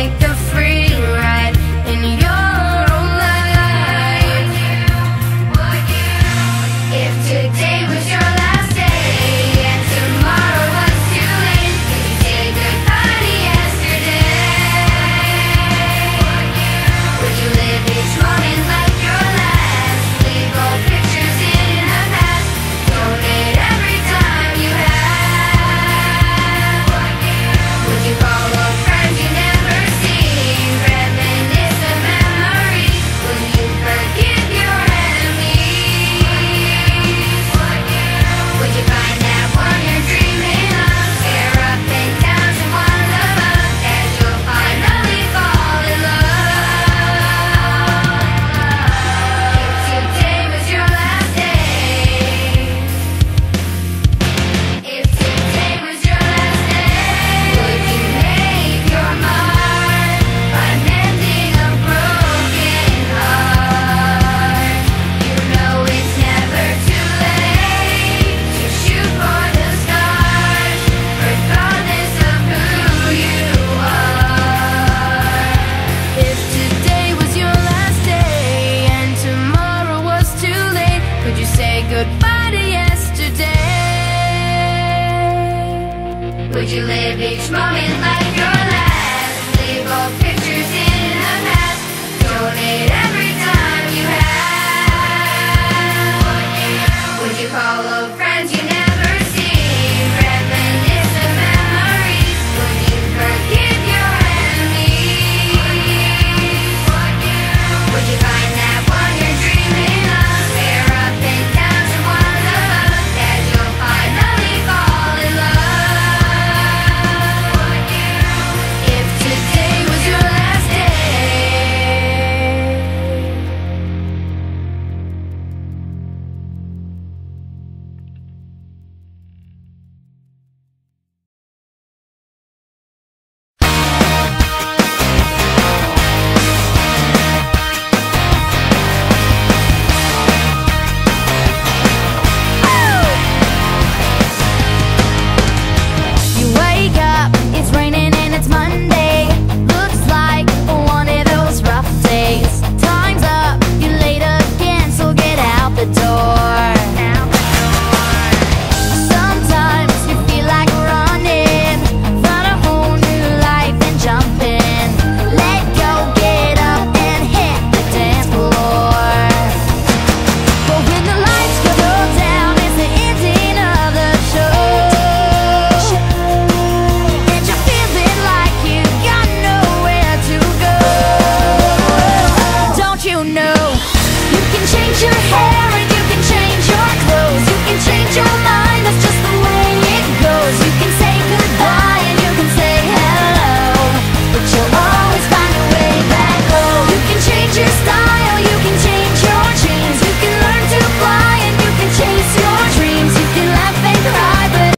take the free ride. Would you live each moment like your last. Leave all pictures in the past. Donate